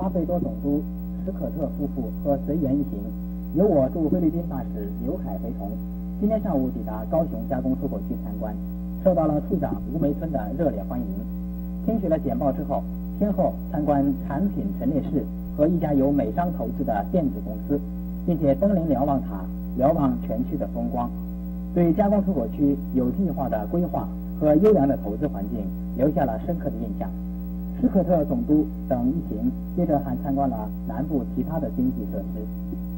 巴贝多总督史可特夫妇和随员一行，由我驻菲律宾大使刘凯陪同，今天上午抵达高雄加工出口区参观，受到了处长吴梅村的热烈欢迎。听取了简报之后，先后参观产品陈列室和一家由美商投资的电子公司，并且登临瞭望塔，瞭望全区的风光，对加工出口区有计划的规划和优良的投资环境留下了深刻的印象。斯科特总督等一行接着还参观了南部其他的经济设施。